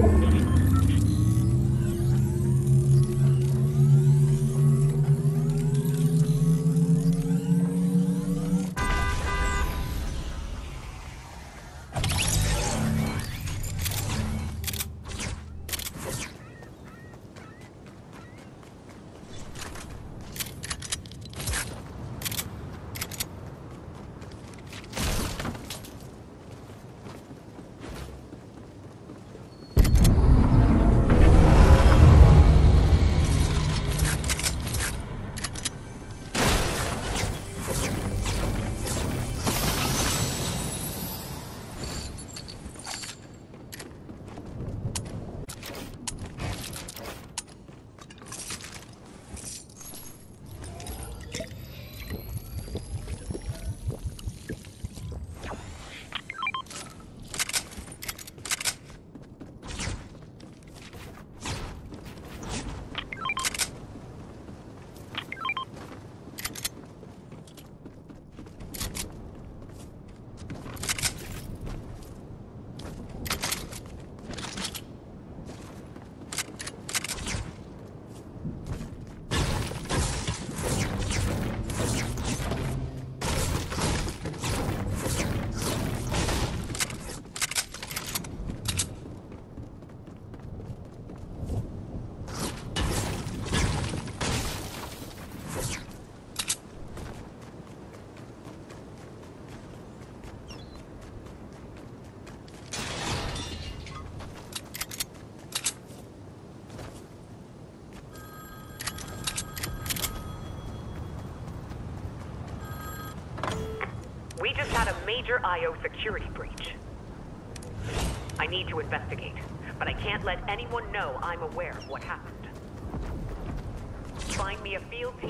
Thank you. Major IO security breach. I need to investigate, but I can't let anyone know I'm aware of what happened. Find me a field team.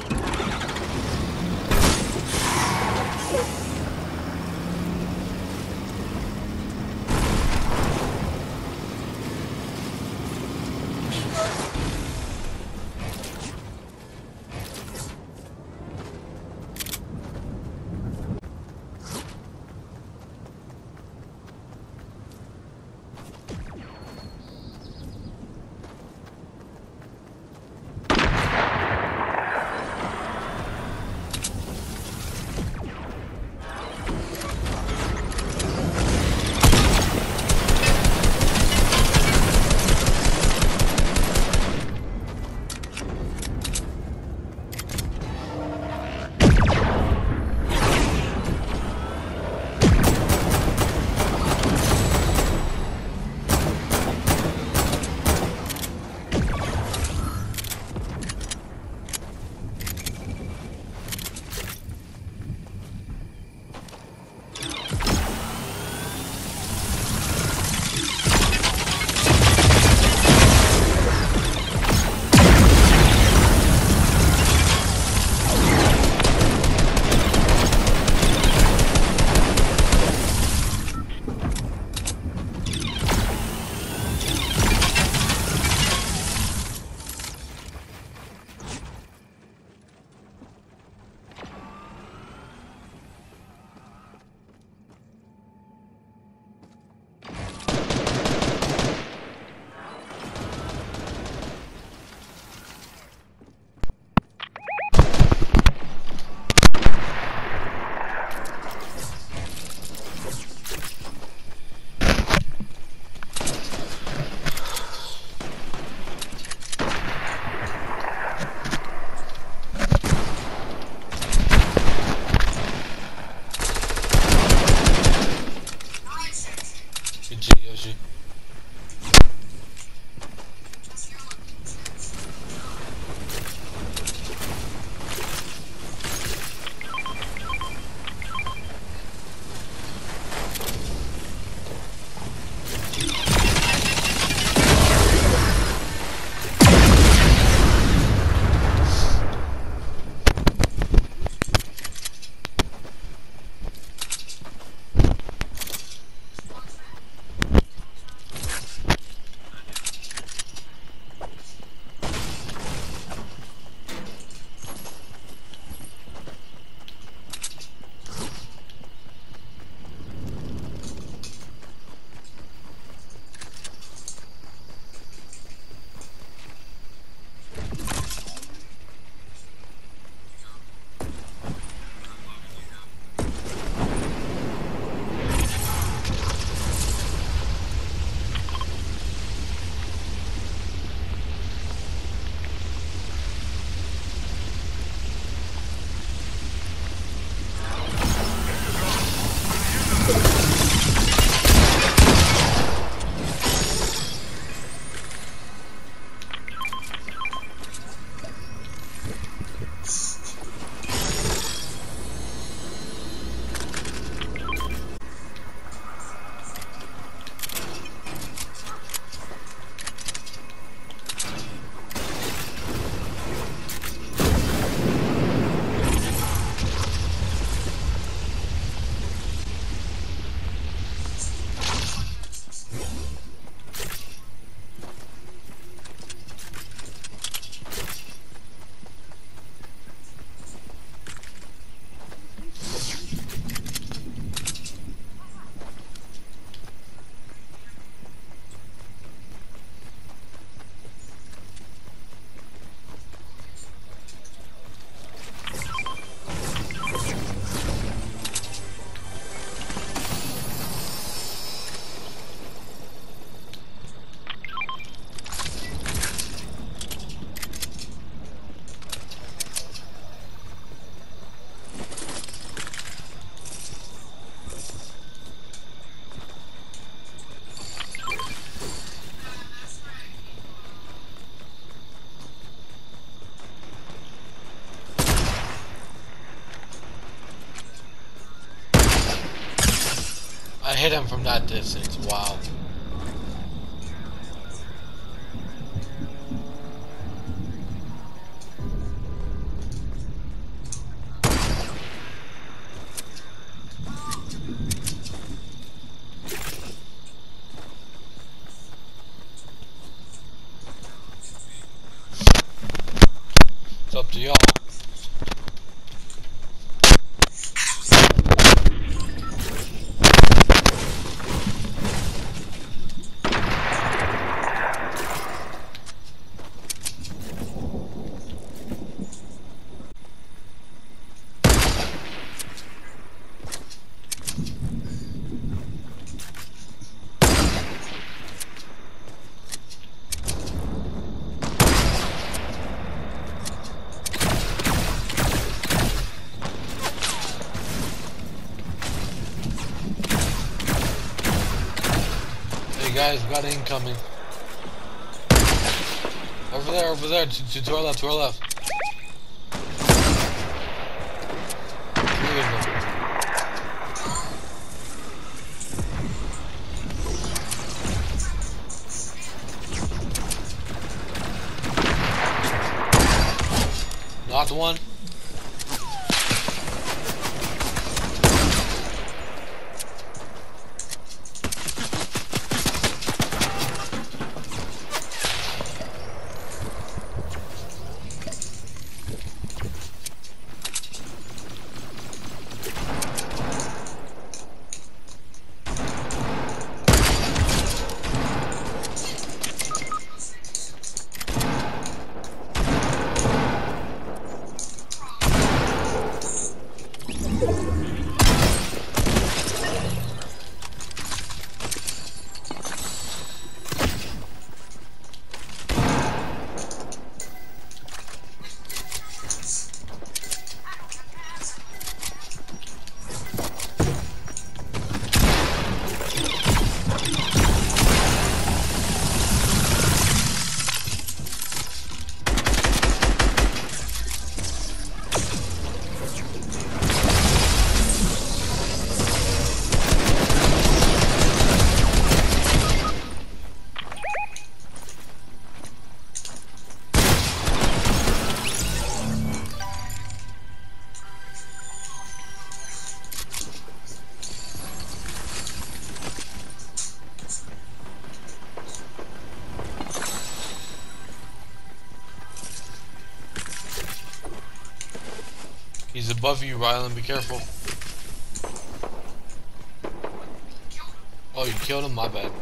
Hit him from that distance. Wow. Guys, we got incoming. Over there, over there, to, to, to our left, to our left. Knocked one. He's above you, Rylan. Be careful. Oh, you killed him? My bad.